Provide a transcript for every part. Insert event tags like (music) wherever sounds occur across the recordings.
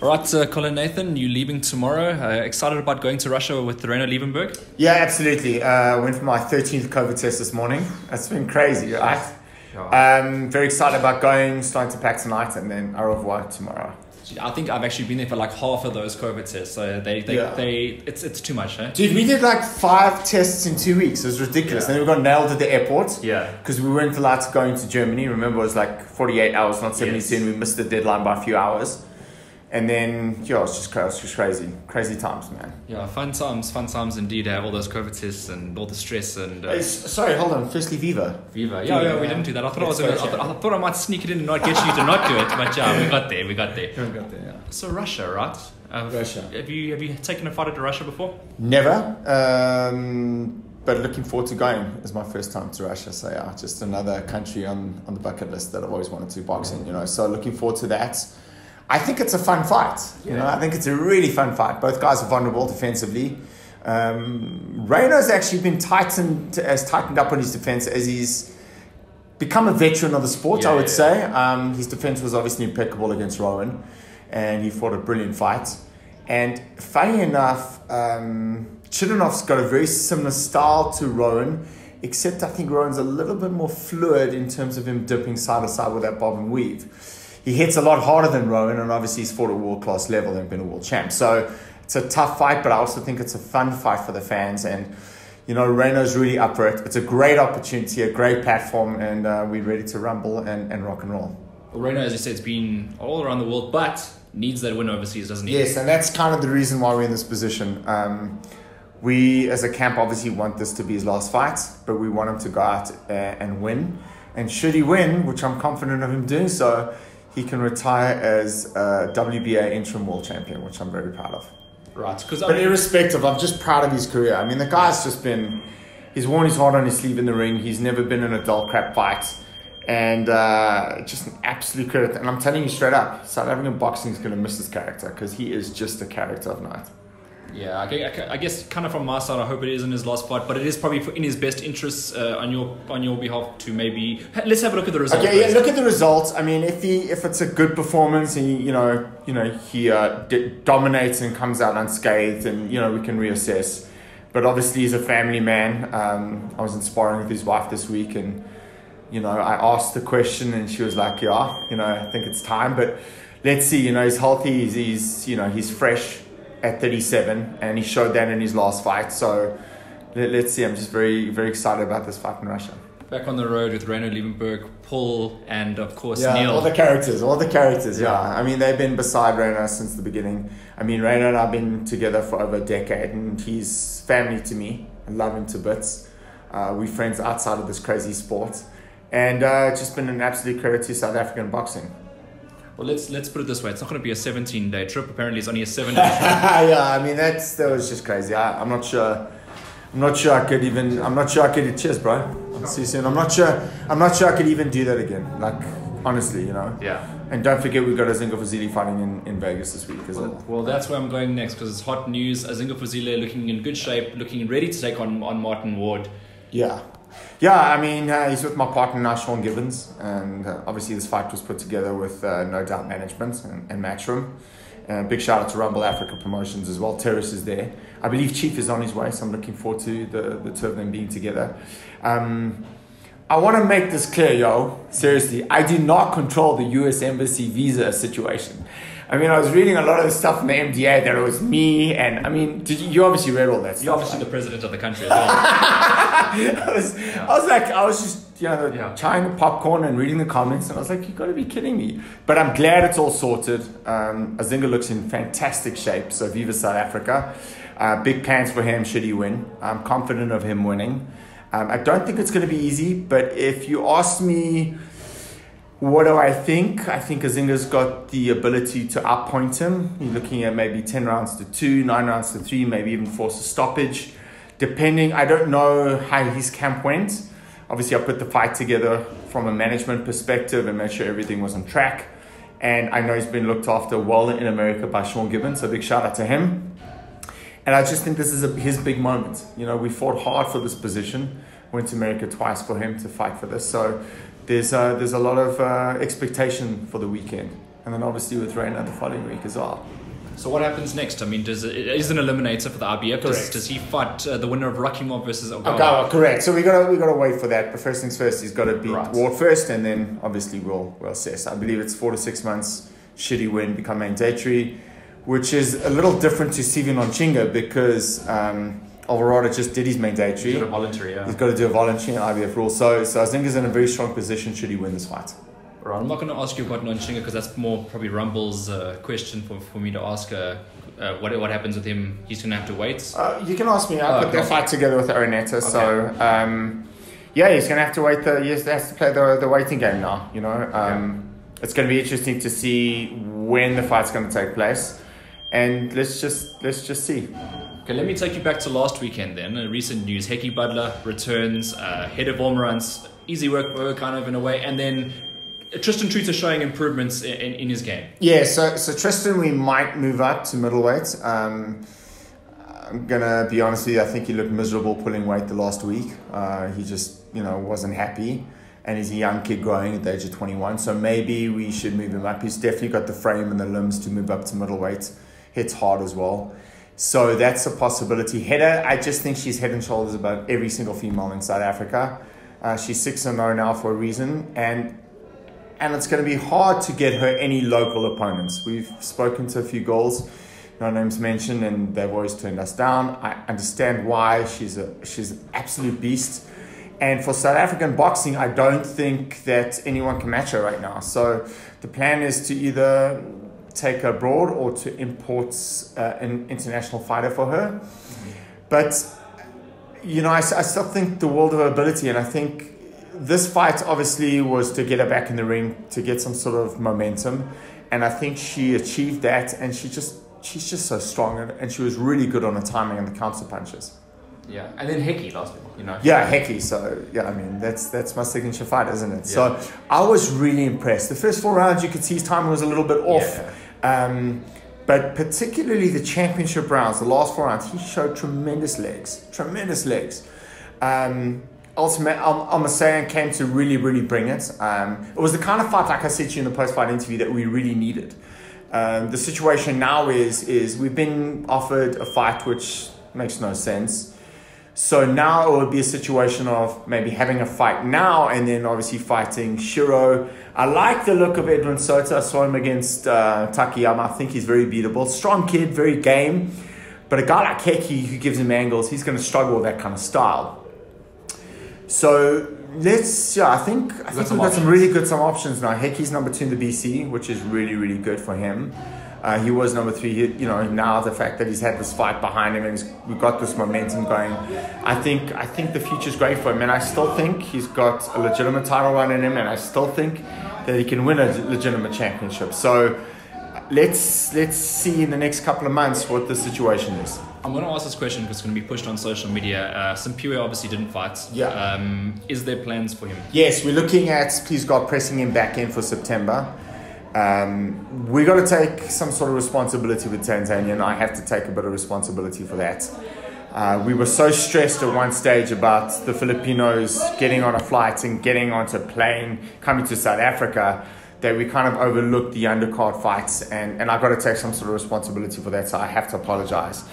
All right, uh, Colin Nathan, you leaving tomorrow. Uh, excited about going to Russia with Ryno Liebenberg? Yeah, absolutely. I uh, went for my 13th COVID test this morning. It's been crazy, right? Um, very excited about going, starting to pack tonight, and then au revoir tomorrow. I think I've actually been there for like half of those COVID tests, so they, they, Yeah. they it's it's too much, eh? Dude, we did like five tests in two weeks. It was ridiculous. Yeah. And then we got nailed at the airport. Yeah. Because we weren't allowed to go into Germany. Remember, it was like 48 hours, not 72, Yes. and we missed the deadline by a few hours. And then, yeah, it's just, it's just crazy. Crazy times, man. Yeah, fun times, fun times indeed. to Have all those COVID tests and all the stress and uh, Hey, sorry, hold on. Firstly, Viva. Viva. Yeah, yeah, we didn't do that. I thought I was. Gonna, I, thought, I thought I might sneak it in and not get you to not do it, but yeah, we got there. We got there. We got there. So Russia, right? Uh, Russia. Have you have you taken a fighter to Russia before? Never. Um, but looking forward to going. It's my first time to Russia, so yeah, just another country on, on the bucket list that I've always wanted to box in, you know. So looking forward to that. I think it's a fun fight. You know, I think it's a really fun fight. Both guys are vulnerable defensively. Um, Ryno's actually been tightened, has tightened up on his defense as he's become a veteran of the sport, I would yeah, say. Um, his defense was obviously impeccable against Rowan, and he fought a brilliant fight. And funny enough, um, Chudinov's got a very similar style to Rowan, except I think Rowan's a little bit more fluid in terms of him dipping side to side with that bob and weave. He hits a lot harder than Rowan, and obviously he's fought at world class level and been a world champ. So it's a tough fight, but I also think it's a fun fight for the fans. And you know, Ryno's really up for it. It's a great opportunity, a great platform, and uh, we're ready to rumble and, and rock and roll. Well, Ryno, as you said, has been all around the world, but needs that win overseas, doesn't he? Yes, and that's kind of the reason why we're in this position. Um, we, as a camp, obviously want this to be his last fight, but we want him to go out uh, and win. And should he win, which I'm confident of him doing so, he can retire as a WBA interim world champion, which I'm very proud of. Right, because But irrespective, I'm just proud of his career. I mean, the guy's just been, he's worn his heart on his sleeve in the ring. He's never been in a dull crap fight. And uh, just an absolute credit. And I'm telling you straight up, South African boxing is going to miss this character because he is just a character of night. Yeah, I gue- I guess kind of from my side, I hope it isn't his last fight, but it is probably in his best interests uh, on your on your behalf to maybe let's have a look at the results. Okay, yeah, look at the results. I mean, if he if it's a good performance and he, you know you know he uh, d- dominates and comes out unscathed, and you know we can reassess. But obviously, he's a family man. Um, I was inspiring with his wife this week, and you know I asked the question, and she was like, "Yeah, you know, I think it's time." But let's see. You know, he's healthy. He's, he's you know he's fresh at 37, and he showed that in his last fight. So let, let's see. I'm just very very excited about this fight in Russia. Back on the road with Ryno Liebenberg, Paul, and of course Yeah, Neil. all the characters, all the characters. Yeah. Yeah. I mean they've been beside Ryno since the beginning. I mean Ryno and I've been together for over a decade, and he's family to me. I love him to bits. Uh, we're friends outside of this crazy sport, and uh, just been an absolute credit to South African boxing. Well, let's let's put it this way: it's not going to be a 17 day trip. Apparently, it's only a seven day. (laughs) yeah, I mean that's that was just crazy. I, I'm not sure. I'm not sure I could even. I'm not sure I could. Cheers, bro. I'll see you soon. I'm not sure. I'm not sure I could even do that again. Like honestly, you know. yeah. And don't forget, we've got Azinga Fuzile fighting in, in Vegas this week as well. Well, well, that's where I'm going next because it's hot news. Azinga Fuzile looking in good shape, looking ready to take on, on Martin Ward. Yeah. Yeah, I mean, uh, he's with my partner now, Sean Gibbons. And uh, obviously, this fight was put together with uh, No Doubt Management and, and Matchroom. Uh, big shout out to Rumble Africa Promotions as well. Teris is there. I believe Chief is on his way, so I'm looking forward to the, the two of them being together. Um, I want to make this clear, yo. Seriously, I do not control the US Embassy visa situation. I mean, I was reading a lot of the stuff in the MDA that it was me, and I mean, did you, you obviously read all that stuff. You're obviously right? the president of the country as well. (laughs) (laughs) I was, I was like, I was just, you know, Yeah. trying the popcorn and reading the comments, and I was like, you got to be kidding me. But I'm glad it's all sorted. Um, Azinga looks in fantastic shape, so Viva South Africa. Uh, big plans for him should he win. I'm confident of him winning. Um, I don't think it's going to be easy, but if you ask me, what do I think? I think Azinga's got the ability to outpoint him. You're looking at maybe 10 rounds to 2, 9 rounds to 3, maybe even force a stoppage. Depending, I don't know how his camp went. Obviously, I put the fight together from a management perspective and made sure everything was on track. And I know he's been looked after well in America by Sean Gibbons, so big shout out to him. And I just think this is a, his big moment. You know, we fought hard for this position. Went to America twice for him to fight for this. So there's uh, there's a lot of uh, expectation for the weekend. and then obviously with Ryno the following week as well. So what happens next? I mean, does it, is an eliminator for the IBF? Does, does he fight uh, the winner of Rakhimov versus Ogawa? Ogawa, correct. So we gotta we gotta wait for that. But first things first, he's got to beat Right. Ward first, and then obviously we'll we'll assess. I believe it's four to six months. Should he win, become mandatory, which is a little different to Sive Nontshinga because um, Alvarado just did his mandatory. Is it a voluntary? Yeah. He's got to do a voluntary and IBF rule. So so I think he's in a very strong position should he win this fight. I'm not going to ask you about Nontshinga because that's more probably Rumble's uh, question for, for me to ask. Uh, uh, what what happens with him? He's going to have to wait. Uh, you can ask me. I Oh, put okay. fight together with Araneta. So, um, yeah, he's going to have to wait. The, he has to play the, the waiting game now. You know, um, it's going to be interesting to see when the fight's going to take place, and let's just let's just see. Okay, let me take you back to last weekend then. Uh, recent news: Hekkie Budler returns, uh, Hedda Wolmarans, easy work for her, kind of in a way, and then Tristan Truter showing improvements in, in, in his game. Yeah, so so Tristan, we might move up to middleweight. Um, I'm gonna be honest with you. I think he looked miserable pulling weight the last week. Uh, he just you know wasn't happy, and he's a young kid growing at the age of 21. So maybe we should move him up. He's definitely got the frame and the limbs to move up to middleweight. Hits hard as well. So that's a possibility. Hedda, I just think she's head and shoulders above every single female in South Africa. Uh, she's six and zero now for a reason, and and it's going to be hard to get her any local opponents. We've spoken to a few girls, no names mentioned, and they've always turned us down. I understand why. She's a she's an absolute beast, and for South African boxing, I don't think that anyone can match her right now. So the plan is to either take her abroad or to import uh, an international fighter for her. But you know, I, I still think the world of her ability, and I think this fight obviously was to get her back in the ring to get some sort of momentum, and I think she achieved that. And she just she's just so strong, and, she was really good on the timing and the counter punches. Yeah, and then Hekkie last week, you know. Yeah, Hekkie. So yeah, I mean that's that's my signature fight, isn't it? So I was really impressed. The first four rounds, you could see his timing was a little bit off. Um, but particularly the championship rounds, the last four rounds, he showed tremendous legs, tremendous legs. Um, ultimate, Al- Almasayan came to really, really bring it. Um, it was the kind of fight, like I said to you in the post-fight interview, that we really needed. Um, the situation now is is we've been offered a fight which makes no sense. So now it would be a situation of maybe having a fight now and then obviously fighting Shiro. I like the look of Elwin Soto. I saw him against uh, Takayama. I think he's very beatable. Strong kid, very game. But a guy like Hekkie who gives him angles, he's going to struggle with that kind of style. So let's, yeah, I think I think we've got some really good some options now. Hekkie's number two in the BC, which is really really good for him. Uh, he was number three. He, you know, now the fact that he's had this fight behind him and he's, we've got this momentum going, I think I think the future's great for him. And I still think he's got a legitimate title run in him, and I still think that he can win a legitimate championship. So let's let's see in the next couple of months what the situation is. I'm going to ask this question because it's going to be pushed on social media. Uh, Simpiwe obviously didn't fight. Yeah. Um, is there plans for him? Yes, we're looking at please God pressing him back in for September. Um, we got to take some sort of responsibility with Tanzania, and I have to take a bit of responsibility for that. Uh, we were so stressed at one stage about the Filipinos getting on a flight and getting onto a plane coming to South Africa that we kind of overlooked the undercard fights, and, and I've got to take some sort of responsibility for that, so I have to apologize.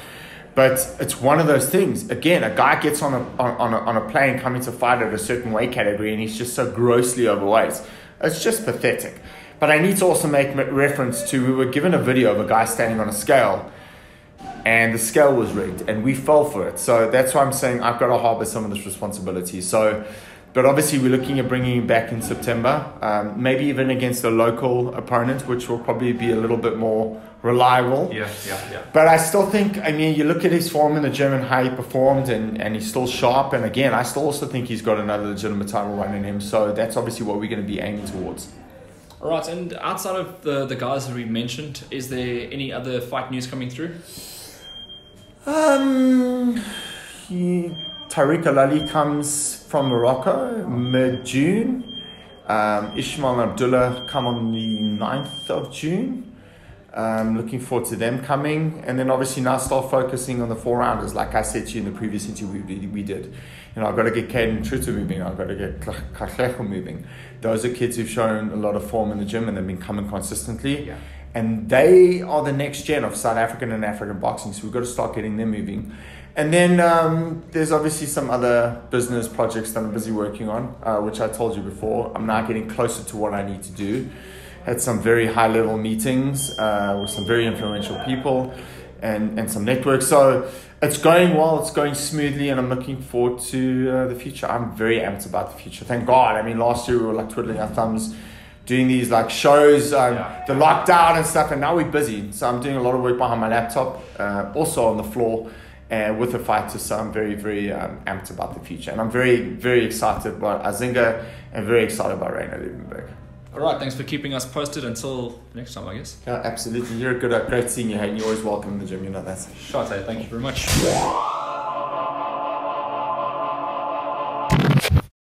But it's one of those things. Again, a guy gets on a, on, a, on a plane coming to fight at a certain weight category and he's just so grossly overweight. It's just pathetic. But I need to also make reference to we were given a video of a guy standing on a scale and the scale was rigged and we fell for it. So that's why I'm saying I've got to harbor some of this responsibility. So, but obviously we're looking at bringing him back in September, um, maybe even against a local opponent, which will probably be a little bit more reliable. Yeah, yeah, yeah. But I still think, I mean, you look at his form in the German, how he performed, and, and he's still sharp. And again, I still also think he's got another legitimate title run in him. So that's obviously what we're going to be aiming towards. All right, and outside of the, the guys that we mentioned, is there any other fight news coming through? Um, he, Tariq Alali comes from Morocco mid June. Um, Ishmael and Abdullah come on the 9th of June. Um, looking forward to them coming. And then obviously now start focusing on the four rounders, like I said to you in the previous interview we, we did. You know, I've got to get Cayden Truter moving. I've got to get Kaklecho moving. Those are kids who've shown a lot of form in the gym and they've been coming consistently. Yeah. And they are the next gen of South African and African boxing. So we've got to start getting them moving. And then um, there's obviously some other business projects that I'm busy working on, uh, which I told you before. I'm now getting closer to what I need to do. Had some very high level meetings uh, with some very influential people and, and some networks. So it's going well, it's going smoothly, and I'm looking forward to uh, the future. I'm very amped about the future. Thank God. I mean, last year we were like twiddling our thumbs doing these like shows, um, Yeah. the lockdown and stuff, and now we're busy. So I'm doing a lot of work behind my laptop, uh, also on the floor, and with the fighters. So I'm very, very um, amped about the future, and I'm very, very excited about Azinga and very excited about Ryno Liebenberg. All right, thanks for keeping us posted until next time, I guess. Yeah, absolutely. You're a good, uh, great seeing you, and you're always welcome in the gym. You know that. Shate, thank you very much.